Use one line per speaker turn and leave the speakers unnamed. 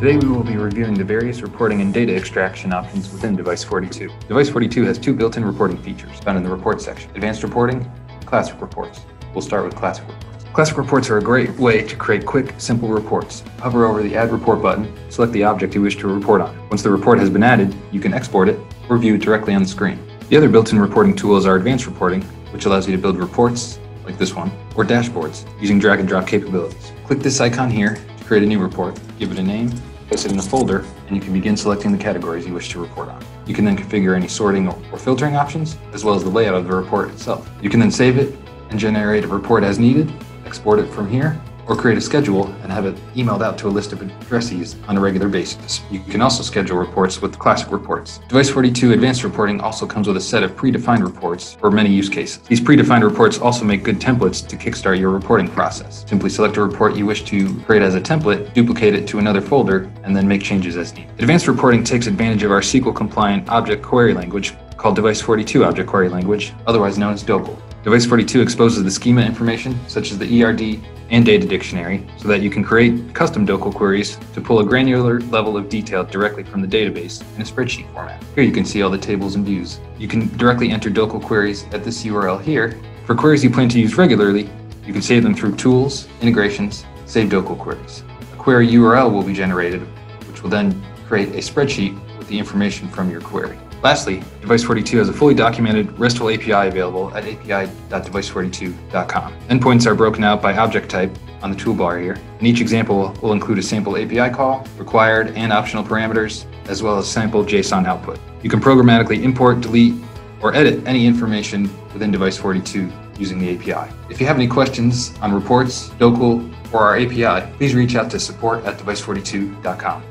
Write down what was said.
Today we will be reviewing the various reporting and data extraction options within Device 42. Device 42 has two built-in reporting features found in the report section, Advanced Reporting Classic Reports. We'll start with Classic Reports. Classic Reports are a great way to create quick, simple reports. Hover over the Add Report button, select the object you wish to report on. Once the report has been added, you can export it or view it directly on the screen. The other built-in reporting tools are Advanced Reporting, which allows you to build reports, like this one, or dashboards, using drag and drop capabilities. Click this icon here create a new report, give it a name, place it in a folder, and you can begin selecting the categories you wish to report on. You can then configure any sorting or filtering options, as well as the layout of the report itself. You can then save it and generate a report as needed, export it from here, or create a schedule and have it emailed out to a list of addressees on a regular basis. You can also schedule reports with classic reports. Device 42 Advanced Reporting also comes with a set of predefined reports for many use cases. These predefined reports also make good templates to kickstart your reporting process. Simply select a report you wish to create as a template, duplicate it to another folder, and then make changes as needed. Advanced Reporting takes advantage of our SQL compliant object query language called Device 42 Object Query Language, otherwise known as DOQL. Device 42 exposes the schema information, such as the ERD and data dictionary, so that you can create custom DOQL queries to pull a granular level of detail directly from the database in a spreadsheet format. Here you can see all the tables and views. You can directly enter DOQL queries at this URL here. For queries you plan to use regularly, you can save them through Tools, Integrations, Save DOQL Queries. A query URL will be generated, which will then create a spreadsheet with the information from your query. Lastly, Device 42 has a fully documented RESTful API available at api.device42.com. Endpoints are broken out by object type on the toolbar here, and each example will include a sample API call, required and optional parameters, as well as sample JSON output. You can programmatically import, delete, or edit any information within Device 42 using the API. If you have any questions on reports, DOQL, or our API, please reach out to support at device42.com.